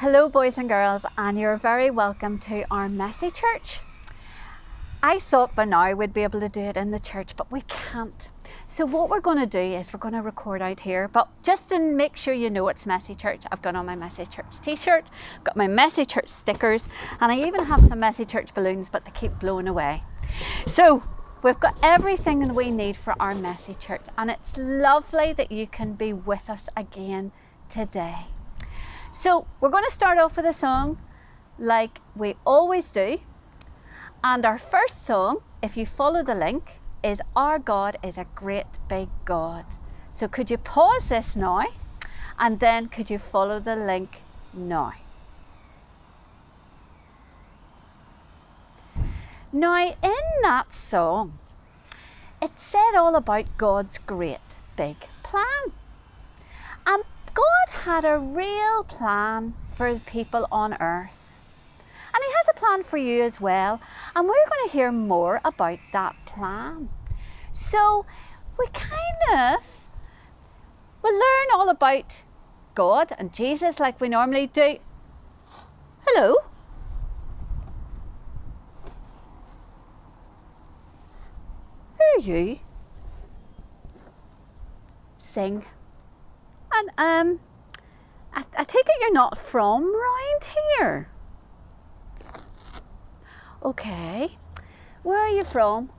Hello, boys and girls, and you're very welcome to our messy church. I thought by now we'd be able to do it in the church, but we can't. So, what we're going to do is we're going to record out here. But just to make sure you know it's Messy Church, I've got on my Messy Church t shirt, got my Messy Church stickers, and I even have some Messy Church balloons, but they keep blowing away. So, We've got everything that we need for our messy church, and it's lovely that you can be with us again today. So, we're going to start off with a song like we always do. And our first song, if you follow the link, is Our God is a Great Big God. So, could you pause this now? And then could you follow the link now? Now, in that song, it said all about God's great big plan. And God had a real plan for people on earth. And He has a plan for you as well. And we're going to hear more about that plan. So, we kind of will learn all about God and Jesus like we normally do. Hello. Who are you? Sing. And um, I, I take it you're not from round here. Okay. Where are you from?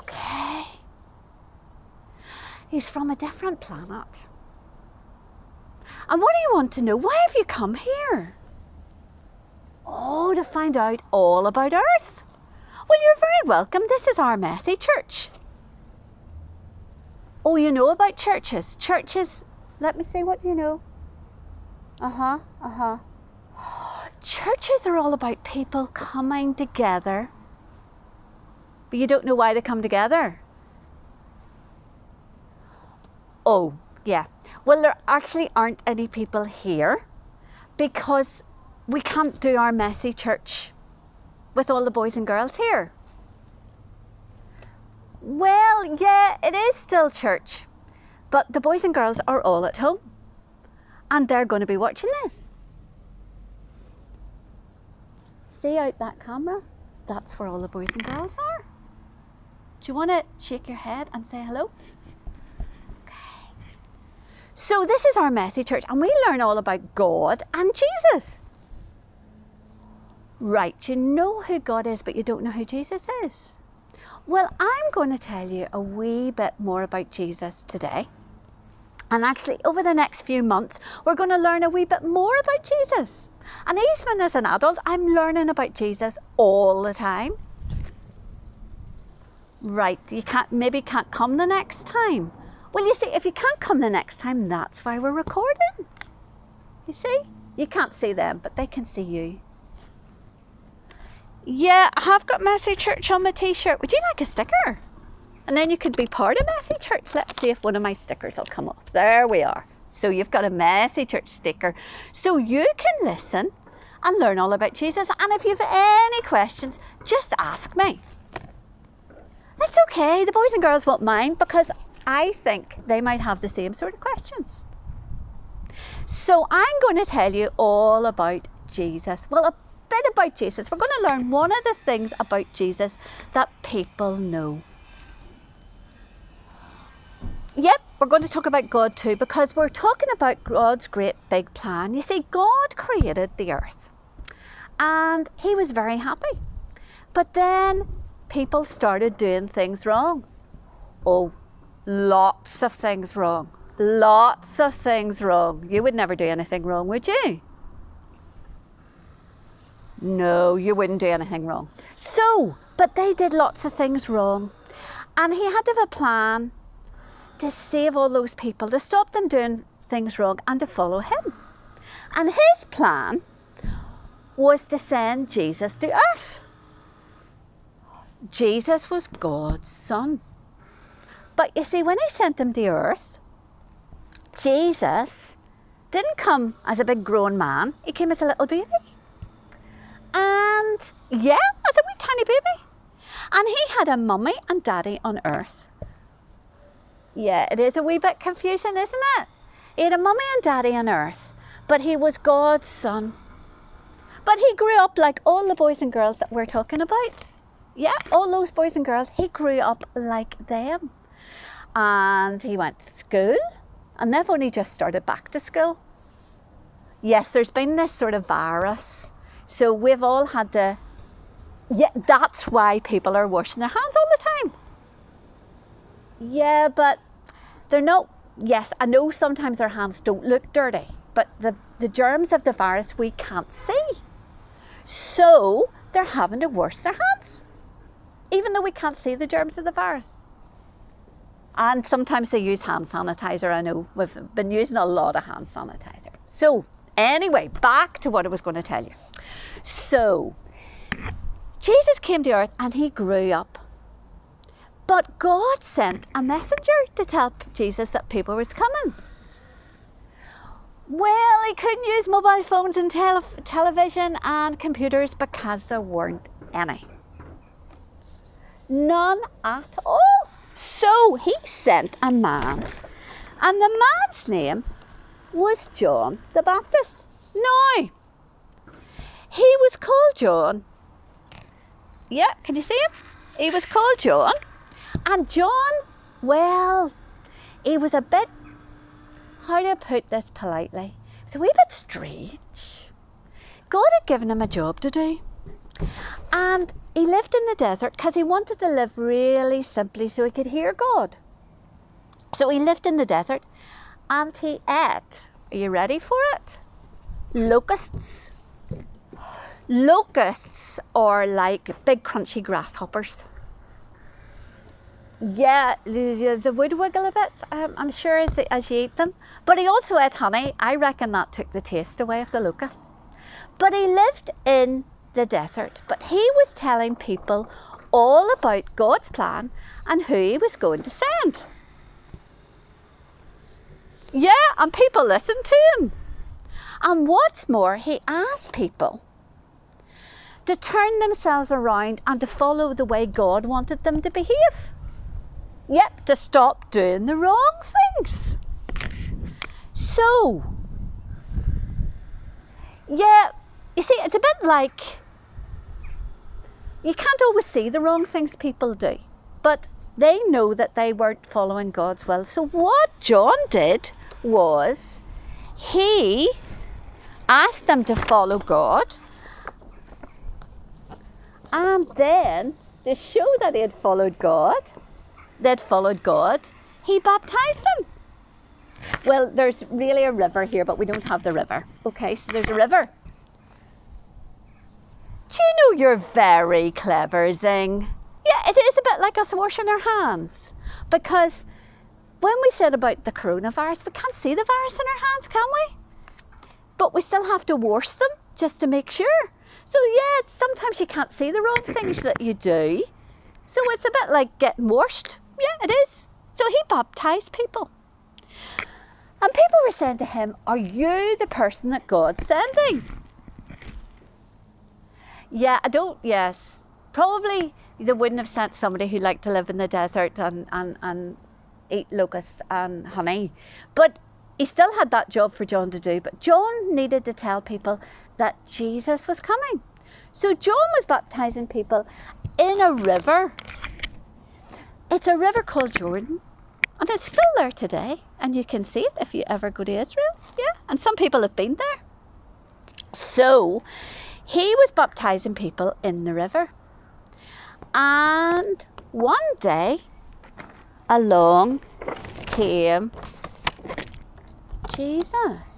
Okay. He's from a different planet. And what do you want to know? Why have you come here? Oh, to find out all about Earth. Well, you're very welcome. This is our messy church. Oh, you know about churches? Churches, let me see, what do you know? Uh huh, uh huh. Churches are all about people coming together. But you don't know why they come together. Oh, yeah. Well, there actually aren't any people here because we can't do our messy church with all the boys and girls here? Well, yeah, it is still church, but the boys and girls are all at home and they're going to be watching this. See out that camera? That's where all the boys and girls are. Do you want to shake your head and say hello? Okay. So, this is our messy church, and we learn all about God and Jesus. Right, you know who God is, but you don't know who Jesus is. Well, I'm going to tell you a wee bit more about Jesus today. And actually, over the next few months, we're going to learn a wee bit more about Jesus. And even as an adult, I'm learning about Jesus all the time. Right, you can't maybe can't come the next time. Well, you see, if you can't come the next time, that's why we're recording. You see, you can't see them, but they can see you. Yeah, I have got Messy Church on my t shirt. Would you like a sticker? And then you could be part of Messy Church. Let's see if one of my stickers will come off. There we are. So you've got a Messy Church sticker. So you can listen and learn all about Jesus. And if you have any questions, just ask me. It's okay. The boys and girls won't mind because I think they might have the same sort of questions. So I'm going to tell you all about Jesus. Well, bit about Jesus. We're going to learn one of the things about Jesus that people know. Yep, we're going to talk about God too because we're talking about God's great big plan. You see, God created the earth and He was very happy. But then people started doing things wrong. Oh, lots of things wrong. Lots of things wrong. You would never do anything wrong, would you? No, you wouldn't do anything wrong. So, but they did lots of things wrong. And he had to have a plan to save all those people, to stop them doing things wrong and to follow him. And his plan was to send Jesus to earth. Jesus was God's son. But you see, when he sent him to earth, Jesus didn't come as a big grown man, he came as a little baby. And yeah, as a wee tiny baby. And he had a mummy and daddy on earth. Yeah, it is a wee bit confusing, isn't it? He had a mummy and daddy on earth, but he was God's son. But he grew up like all the boys and girls that we're talking about. Yeah, all those boys and girls, he grew up like them. And he went to school, and they've only just started back to school. Yes, there's been this sort of virus. So we've all had to. Yeah, that's why people are washing their hands all the time. Yeah, but they're not. Yes, I know sometimes our hands don't look dirty, but the, the germs of the virus we can't see. So they're having to wash their hands, even though we can't see the germs of the virus. And sometimes they use hand sanitizer. I know we've been using a lot of hand sanitizer. So, anyway, back to what I was going to tell you. So, Jesus came to earth and he grew up. But God sent a messenger to tell Jesus that people was coming. Well, he couldn't use mobile phones and tele- television and computers because there weren't any. None at all. So he sent a man, and the man's name was John the Baptist. Now, he was called John. Yeah, can you see him? He was called John. And John, well, he was a bit how do I put this politely? It's a wee bit strange. God had given him a job to do. And he lived in the desert because he wanted to live really simply so he could hear God. So he lived in the desert and he ate. Are you ready for it? Locusts. Locusts are like big crunchy grasshoppers yeah, the, the would wiggle a bit, um, I'm sure, as, as you eat them. But he also ate honey. I reckon that took the taste away of the locusts. But he lived in the desert. But he was telling people all about God's plan and who he was going to send. Yeah, and people listened to him. And what's more, he asked people to turn themselves around and to follow the way God wanted them to behave. Yep, to stop doing the wrong things. So, yeah, you see, it's a bit like you can't always see the wrong things people do, but they know that they weren't following God's will. So, what John did was he asked them to follow God, and then to show that they had followed God, they'd followed God, he baptized them. Well, there's really a river here, but we don't have the river. Okay, so there's a river. Do you know you're very clever, Zing? Yeah, it is a bit like us washing our hands. Because when we said about the coronavirus, we can't see the virus in our hands, can we? But we still have to wash them just to make sure. So, yeah, sometimes you can't see the wrong things that you do. So, it's a bit like getting washed. Yeah, it is. So he baptized people. And people were saying to him, Are you the person that God's sending? Yeah, I don't, yes. Probably they wouldn't have sent somebody who liked to live in the desert and, and, and eat locusts and honey. But he still had that job for John to do. But John needed to tell people that Jesus was coming. So John was baptizing people in a river it's a river called Jordan, and it's still there today, and you can see it if you ever go to Israel. Yeah, and some people have been there. So, he was baptizing people in the river. And one day, along came Jesus.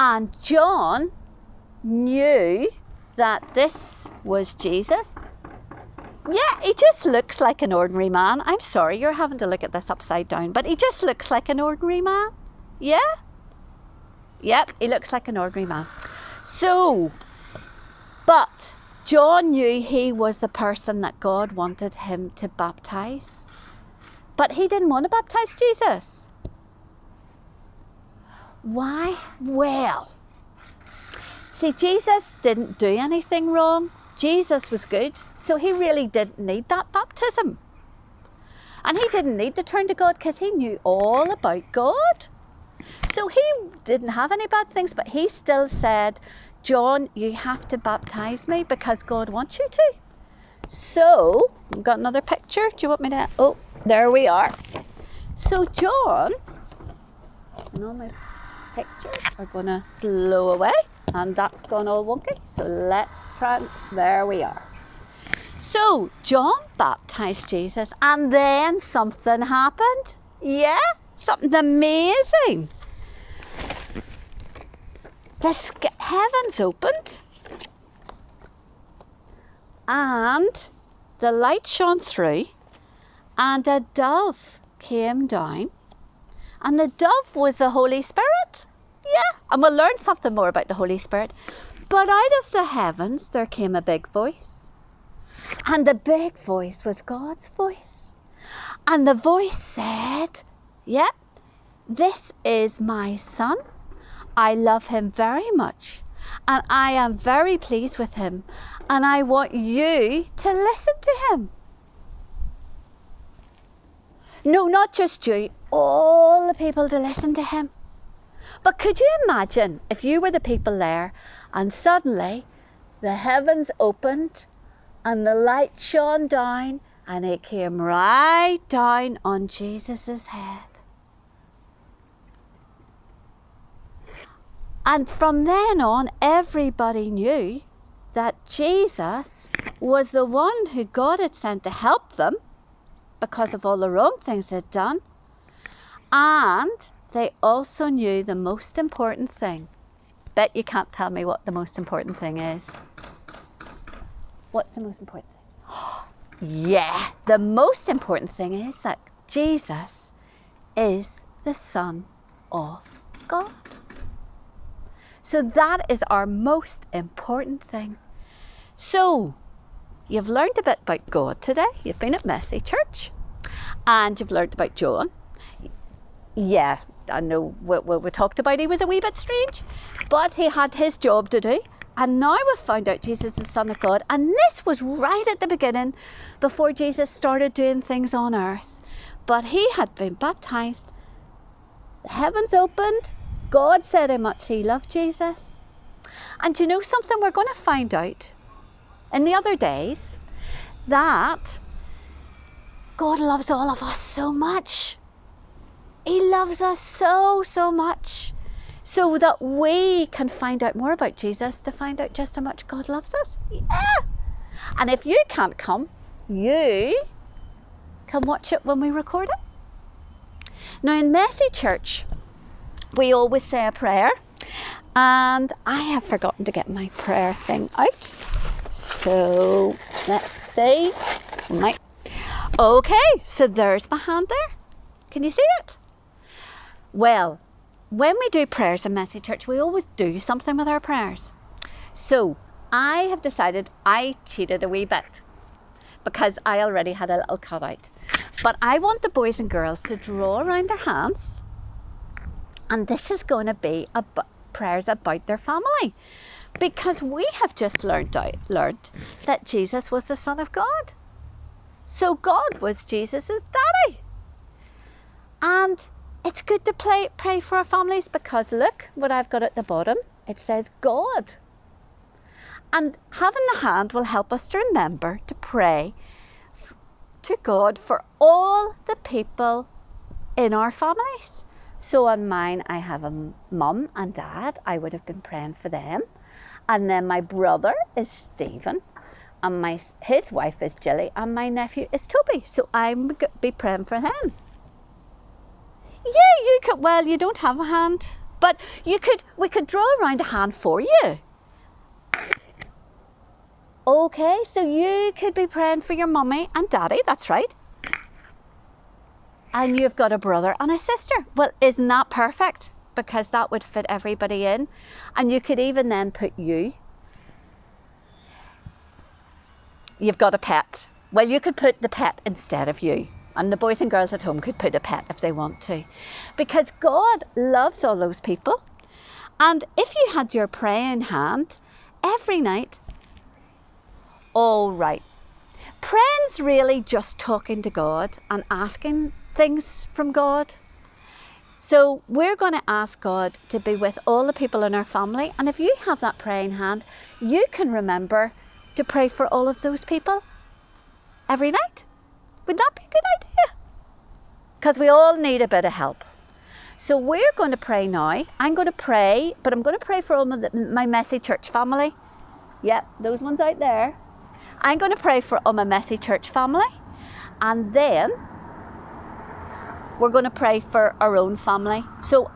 And John knew that this was Jesus yeah, he just looks like an ordinary man. I'm sorry, you're having to look at this upside down, but he just looks like an ordinary man. Yeah? Yep, he looks like an ordinary man. So, but John knew he was the person that God wanted him to baptize. But he didn't want to baptize Jesus. Why? Well, see, Jesus didn't do anything wrong. Jesus was good, so he really didn't need that baptism. And he didn't need to turn to God because he knew all about God. So he didn't have any bad things, but he still said, John, you have to baptize me because God wants you to. So, I've got another picture. Do you want me to? Oh, there we are. So, John, all my pictures are to blow away, and that's gone all wonky. So, let's try. There we are. So, John baptized Jesus, and then something happened. Yeah, something amazing. The heavens opened, and the light shone through, and a dove came down. And the dove was the Holy Spirit. Yeah, and we'll learn something more about the Holy Spirit. But out of the heavens there came a big voice. And the big voice was God's voice. And the voice said, Yeah, this is my son. I love him very much. And I am very pleased with him. And I want you to listen to him. No, not just you, all the people to listen to him. But could you imagine if you were the people there and suddenly the heavens opened and the light shone down and it came right down on Jesus' head? And from then on, everybody knew that Jesus was the one who God had sent to help them because of all the wrong things they'd done. And they also knew the most important thing. Bet you can't tell me what the most important thing is. What's the most important thing? yeah, the most important thing is that Jesus is the Son of God. So that is our most important thing. So, you've learned a bit about God today. You've been at Messy Church and you've learned about John. Yeah, I know what we, we talked about, he was a wee bit strange, but he had his job to do. And now we've found out Jesus is the Son of God. And this was right at the beginning before Jesus started doing things on earth. But he had been baptized, the heavens opened, God said how much He loved Jesus. And you know something? We're going to find out in the other days that God loves all of us so much. He loves us so, so much. So that we can find out more about Jesus to find out just how much God loves us. Yeah. And if you can't come, you can watch it when we record it. Now, in Messy Church, we always say a prayer, and I have forgotten to get my prayer thing out. So let's see. Okay, so there's my hand there. Can you see it? Well, when we do prayers in Messy Church, we always do something with our prayers. So I have decided I cheated a wee bit because I already had a little cutout. But I want the boys and girls to draw around their hands and this is going to be about prayers about their family. Because we have just learned out, learned that Jesus was the Son of God. So God was Jesus' daddy. And it's good to play, pray for our families because look what I've got at the bottom. It says God. And having the hand will help us to remember to pray to God for all the people in our families. So on mine, I have a mum and dad. I would have been praying for them. And then my brother is Stephen, and my his wife is Jilly, and my nephew is Toby. So I'm be praying for them. Yeah, you could. Well, you don't have a hand, but you could. We could draw around a hand for you. Okay, so you could be praying for your mummy and daddy. That's right and you've got a brother and a sister. Well, isn't that perfect? Because that would fit everybody in. And you could even then put you. You've got a pet. Well, you could put the pet instead of you. And the boys and girls at home could put a pet if they want to. Because God loves all those people. And if you had your prayer in hand every night, all right. Praying's really just talking to God and asking things from God. So we're going to ask God to be with all the people in our family. And if you have that praying hand, you can remember to pray for all of those people every night. Would that be a good idea? Because we all need a bit of help. So we're going to pray now. I'm going to pray, but I'm going to pray for all my, my messy church family. Yep, those ones out there. I'm going to pray for all my messy church family. And then we're going to pray for our own family. So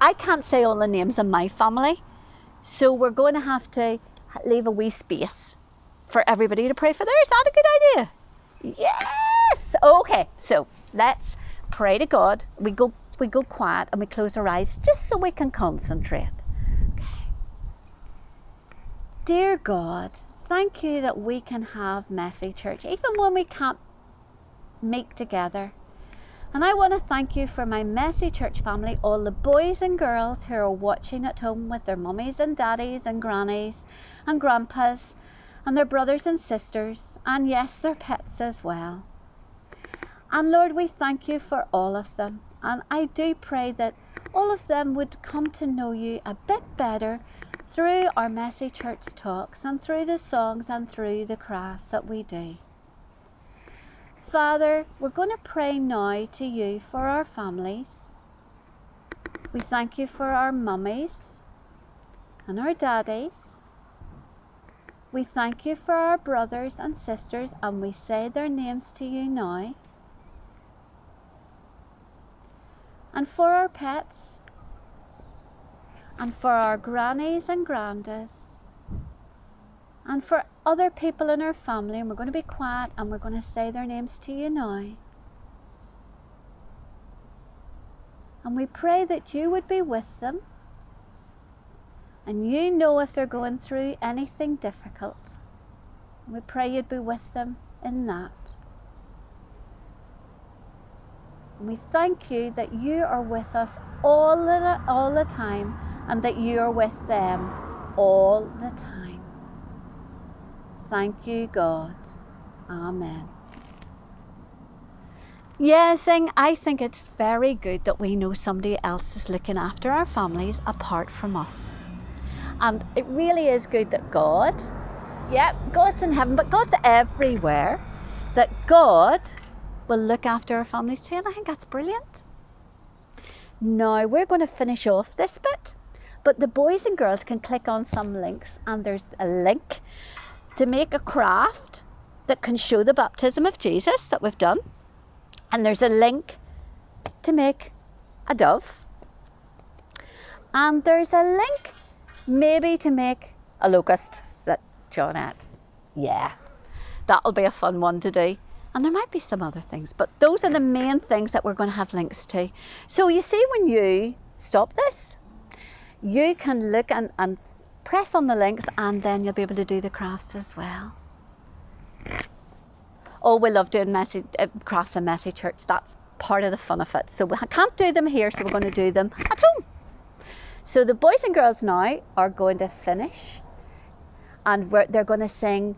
I can't say all the names of my family. So we're going to have to leave a wee space for everybody to pray for theirs. Is that a good idea? Yes! Okay, so let's pray to God. We go we go quiet and we close our eyes just so we can concentrate. Okay. Dear God, thank you that we can have messy church, even when we can't meet together. And I want to thank you for my messy church family, all the boys and girls who are watching at home with their mummies and daddies and grannies and grandpas and their brothers and sisters, and yes, their pets as well. And Lord, we thank you for all of them. And I do pray that all of them would come to know you a bit better through our messy church talks and through the songs and through the crafts that we do. Father, we're going to pray now to you for our families. We thank you for our mummies and our daddies. We thank you for our brothers and sisters and we say their names to you now. And for our pets and for our grannies and grandas and for other people in our family, and we're going to be quiet and we're going to say their names to you now. And we pray that you would be with them and you know if they're going through anything difficult. We pray you'd be with them in that. We thank you that you are with us all the, all the time and that you are with them all the time. Thank you, God. Amen. Yes, and I think it's very good that we know somebody else is looking after our families apart from us. And it really is good that God, yep, God's in heaven, but God's everywhere, that God will look after our families too. And I think that's brilliant. Now we're going to finish off this bit, but the boys and girls can click on some links, and there's a link to make a craft that can show the baptism of Jesus that we've done. And there's a link to make a dove. And there's a link maybe to make a locust. That Johnette? Yeah. That'll be a fun one to do. And there might be some other things, but those are the main things that we're going to have links to. So you see, when you stop this, you can look and, and press on the links and then you'll be able to do the crafts as well. Oh, we love doing messy, uh, crafts and messy church. That's part of the fun of it. So we can't do them here, so we're going to do them at home. So the boys and girls now are going to finish and they're going to sing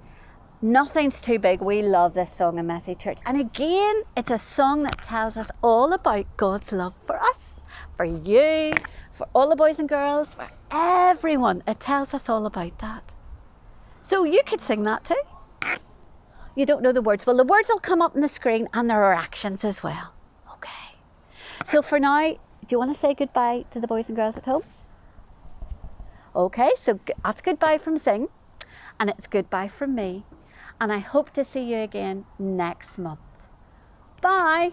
Nothing's Too Big. We love this song in Messy Church. And again, it's a song that tells us all about God's love for us, for you, for all the boys and girls, for everyone. It tells us all about that. So you could sing that too. You don't know the words. Well, the words will come up on the screen and there are actions as well. Okay. So for now, do you want to say goodbye to the boys and girls at home? Okay, so that's goodbye from Sing and it's goodbye from me. And I hope to see you again next month. Bye.